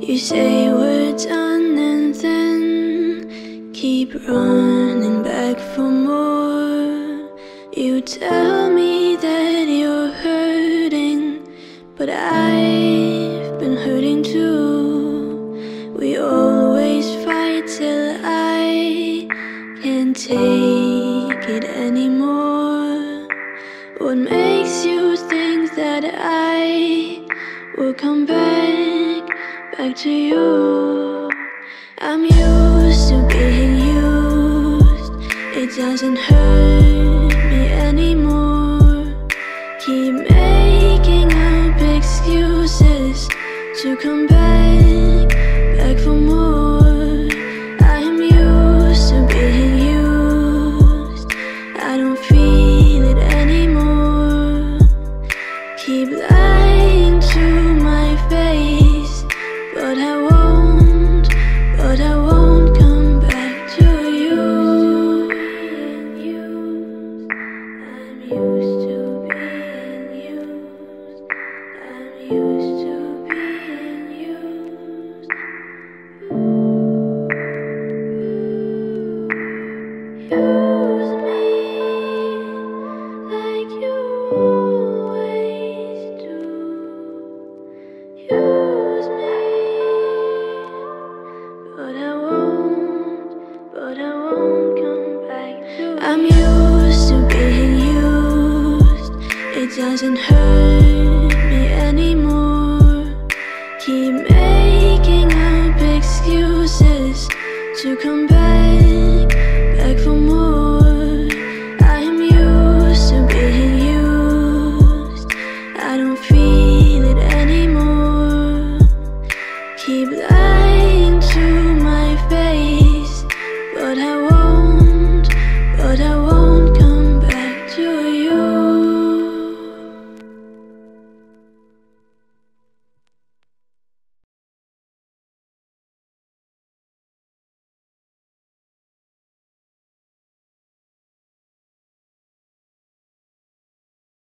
You say we're done and then keep running back for more. You tell me that you're hurting, but I've been hurting too. We always fight till I can't take it anymore. What makes you think that I will come back, back to you? I'm used to being used, it doesn't hurt me anymore. Keep making up excuses to come back, back for more. I'm used to being used. It doesn't hurt me anymore. Keep making up excuses To come back, back for more. I am used to being used. I don't feel it anymore. Keep lying.